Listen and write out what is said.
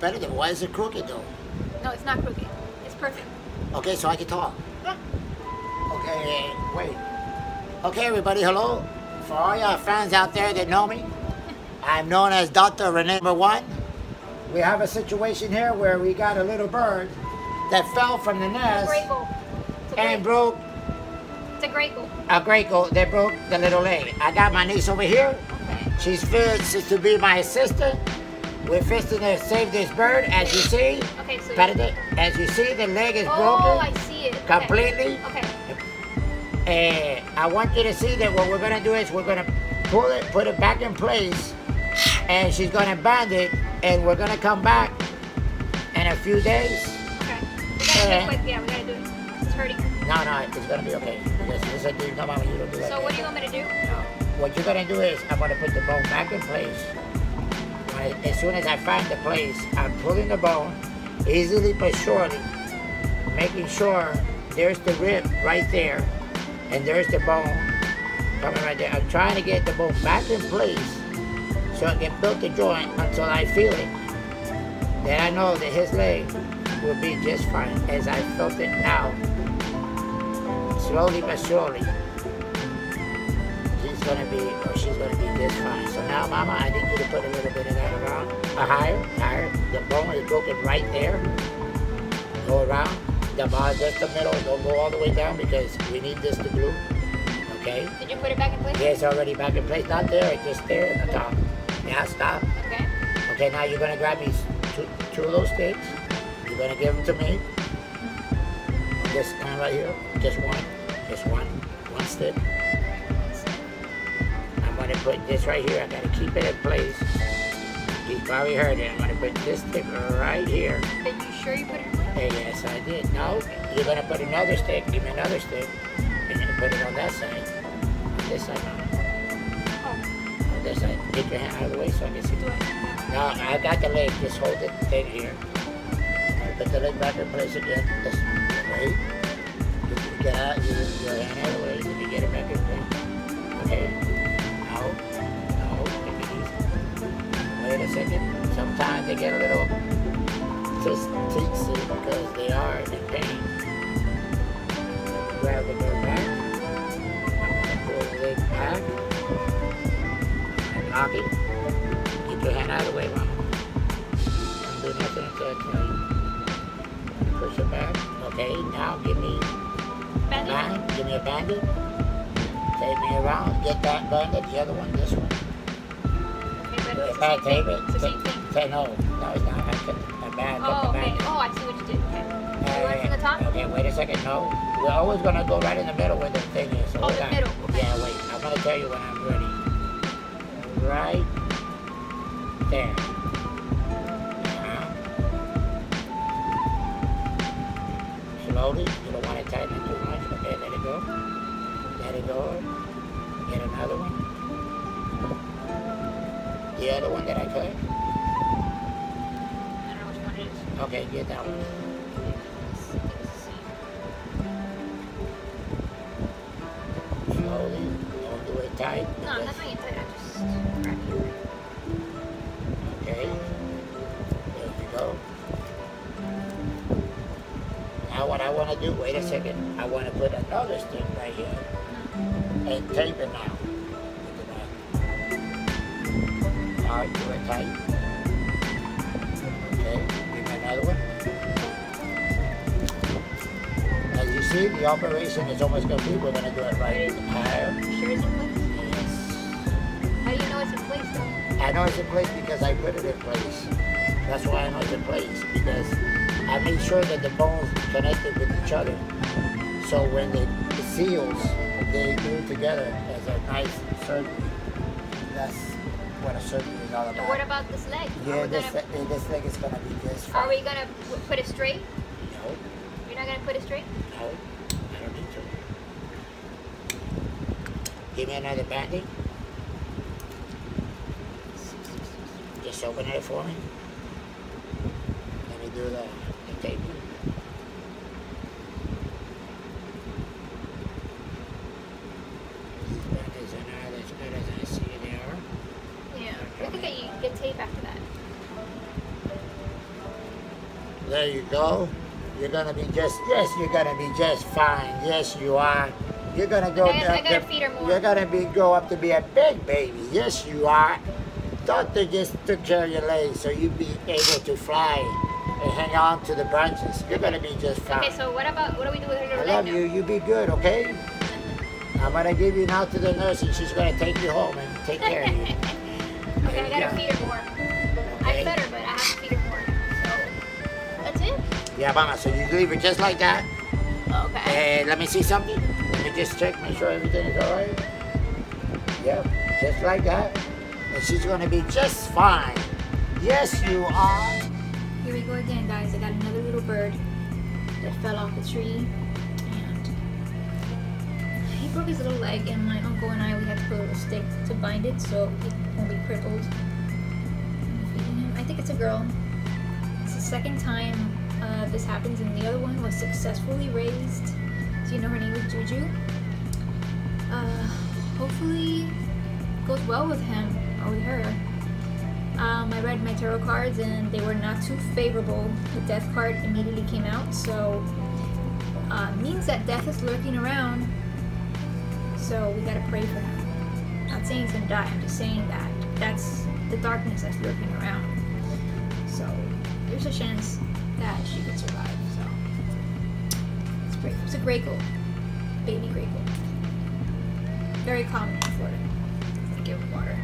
Better than why is it crooked though? No, it's not crooked. It's perfect. Okay, so I can talk. Yeah. Okay, wait. Okay, everybody, hello. For all y'all fans out there that know me, I'm known as Dr. Rene Number One. We have a situation here where we got a little bird that fell from the nest grackle. And broke it's a grackle. a grackle that broke the little leg. I got my niece over here. Okay. She's fixed to be my assistant. We're fixing to save this bird, as you see. Okay, so. As you see, the leg is oh, I broken see it. Okay. completely. Okay. And I want you to see that what we're gonna do is we're gonna pull it, put it back in place, and she's gonna band it, and we're gonna come back in a few days. Okay. We gotta it eh. quick. Yeah, we gotta do it. It's hurting. No, no, it's gonna be okay. Because this is a no, mama, you don't do that. So what do you want me to do? No. What you're gonna do is I'm gonna put the bone back in place. I- As soon as I find the place, I'm pulling the bone easily but surely, making sure there's the rib right there, and there's the bone coming right there. I'm trying to get the bone back in place so I can build the joint until I feel it. Then I know that his leg will be just fine as I felt it now. Slowly but surely he's gonna be or she's gonna be just fine. So now, Mama, I need you to put a little bit of that uh, higher, higher. The bone is broken right there. Go around the bar, just the middle. Don't go all the way down because we need this to glue. Okay. Did you put it back in place? Yeah, it's already back in place. Not there, it's just there at the top. Now stop. Okay. Okay, now you're gonna grab these two, two of those sticks. You're gonna give them to me. This kind right here, just one, just one, one stick. I'm gonna put this right here. I gotta keep it in place. Probably heard it. I'm gonna put this stick right here. Are you sure you put it? Hey, yes, I did. No, you're gonna put another stick. Give me another stick, and then put it on that side. On this side, Oh, on this side. Get your hand out of the way so I can see. do I? No, I got the leg. Just hold it thing here. Put the leg back in place again. Just a second. Sometimes they get a little tis- teensy because they are in pain. Grab the bird back. I'm going to pull the leg back. And lock it. Keep your hand out of the way, Mama. Don't do nothing until I tell you. Push it back. Okay, now give me Bandage? band. Give me a bandage. Take me around. Get that bandage. The other one, this one. Thing. it. It's the same thing. Say no. No, it's not. I put the band. Put Oh, okay. bandage. Oh, I see what you did. Okay. Uh, You want it from the top? Okay, wait a second. No. We're always going to go right in the middle where the thing is. So Oh, the middle, okay. Yeah, wait. I'm going to tell you when I'm ready. Right there. Uh-huh. Slowly. You don't want to tighten it too much. Okay, let it go. Let it go. Get another one. The other one that I cut. I don't know which one it is. Okay, get that one. It's- it's the same. Slowly. Don't do it tight. No, I'm not doing it tight. I just grab you. Okay. There you go. Now what I want to do, wait a second. I want to put another stick right here and tape it now. All right, do. Okay, give me another one. As you see, the operation is almost complete. We're going to do it right higher. Sure it's in place? Yes. How do you know it's in place though? I know it's in place because I put it in place. That's why I know it's in place because I made sure that the bones connected with each other. So when they, the seals, they glue together as a nice surgery. That's what a surgery is all And about. what about this leg? Yeah, this, gonna, uh, this leg is gonna be just are we gonna put it straight? No, You're not gonna put it straight? no, I don't need to. Give me another bandage. Just open it for me. Let me do the, the tape. There you go. You're gonna be just yes, you're gonna be just fine. Yes, you are. You're gonna go. I gotta- I gotta to- feed her more. You're gonna be grow up to be a big baby. Yes, you are. Doctor just took care of your legs, so you'd be able to fly and hang on to the branches. You're gonna be just fine. Okay, so what about what do we do with her I love you. You be good, okay? I'm gonna give you now to the nurse, and she's gonna take you home and take care of you. okay, I gotta Yeah. feed her more. Yeah, mama. So you leave it just like that. Okay. Hey, let me see something. Let me just check, make sure everything is all right. Yep, just like that. And she's gonna be just fine. Yes, you are. Here we go again, guys. I got another little bird that fell off the tree, and he broke his little leg. And my uncle and I, we had to put a little stick to bind it so it won't be crippled. I'm feeding him. I think it's a girl. It's the second time uh, this happens, and the other one was successfully raised. Do you know her name is Juju? Uh, hopefully, goes well with him or with her. Um, I read my tarot cards and they were not too favorable. The death card immediately came out, so uh, means that death is lurking around. So we gotta pray for him. Not saying he's gonna die. I'm just saying that that's the darkness that's lurking around. So there's a chance that she could survive. So it's great. It's a grackle, baby grackle. Very common in Florida. Give water.